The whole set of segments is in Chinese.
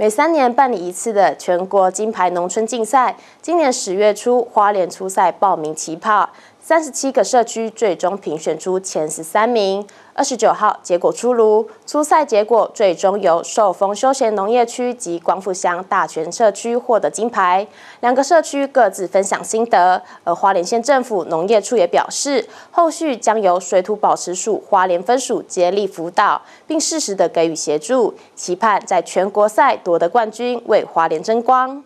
每三年办理一次的全国金牌农村竞赛，今年十月初，花莲初赛报名起跑，三十七个社区最终评选出前十三名。二十九号，结果出炉。初赛结果最终由寿丰休闲农业区及光复乡大泉社区获得金牌。两个社区各自分享心得，而花莲县政府农业处也表示，后续将由水土保持署花莲分署接力辅导，并适时的给予协助，期盼在全国赛夺得冠军，为花莲争光。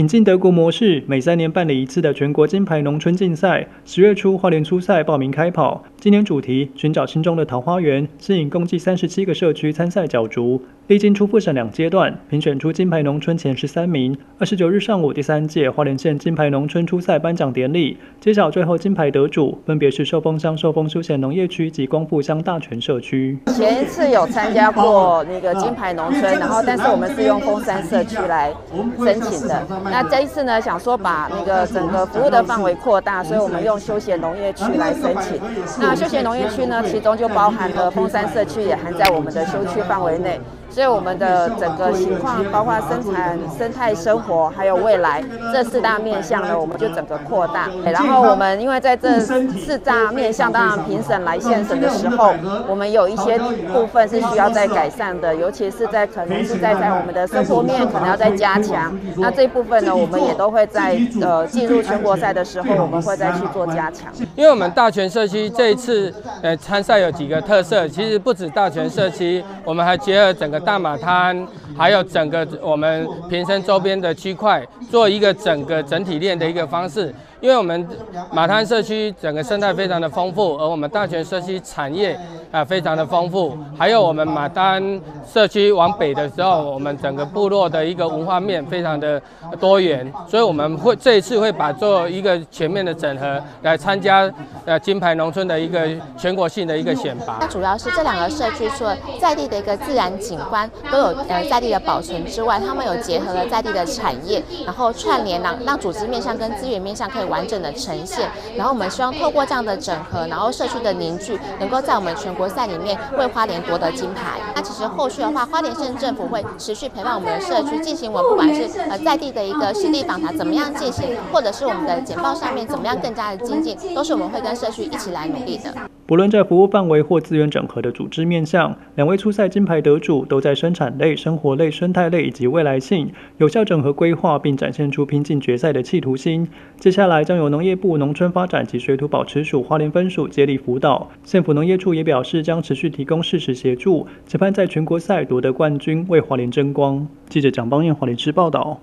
引进德国模式，每三年办理一次的全国金牌农村竞赛，十月初花莲初赛报名开跑。今年主题寻找心中的桃花源，吸引共计三十七个社区参赛角逐。历经初复审两阶段，评选出金牌农村前十三名。二十九日上午，第三届花莲县金牌农村初赛颁奖典礼揭晓最后金牌得主，分别是寿丰乡寿丰休闲农业区及光复乡大泉社区。前一次有参加过那个金牌农村，然后但是我们是用丰山社区来申请的。那这一次呢，想说把那个整个服务的范围扩大，所以我们用休闲农业区来申请。那休闲农业区呢，其中就包含了峰山社区，也含在我们的休区范围内。所以我们的整个情况，包括生产、生态、生活，还有未来这四大面向呢，我们就整个扩大。然后我们因为在这四大面向，当然评审来现审的时候，我们有一些部分是需要再改善的，尤其是在可能是在在我们的生活面可能要再加强。那这一部分呢，我们也都会在呃进入全国赛的时候，我们会再去做加强。因为我们大泉社区这一次呃参赛有几个特色，其实不止大泉社区，我们还结合整个。大马滩，还有整个我们平生周边的区块，做一个整个整体链的一个方式。因为我们马滩社区整个生态非常的丰富，而我们大泉社区产业啊非常的丰富，还有我们马滩社区往北的时候，我们整个部落的一个文化面非常的多元，所以我们会这一次会把做一个全面的整合来参加呃金牌农村的一个全国性的一个选拔。那主要是这两个社区除了在地的一个自然景观都有呃在地的保存之外，他们有结合了在地的产业，然后串联让让组织面向跟资源面向可以。完整的呈现，然后我们希望透过这样的整合，然后社区的凝聚，能够在我们全国赛里面为花莲夺得金牌。那其实后续的话，花莲县政府会持续陪伴我们的社区，进行我们不管是呃在地的一个实地访谈怎么样进行，或者是我们的简报上面怎么样更加的精进，都是我们会跟社区一起来努力的。不论在服务范围或资源整合的组织面向，两位初赛金牌得主都在生产类、生活类、生态类以及未来性有效整合规划，并展现出拼进决赛的企图心。接下来将由农业部农村发展及水土保持署花莲分署接力辅导。县府农业处也表示将持续提供适时协助，期盼在全国赛夺得冠军，为花莲争光。记者蒋邦彦华莲市报道。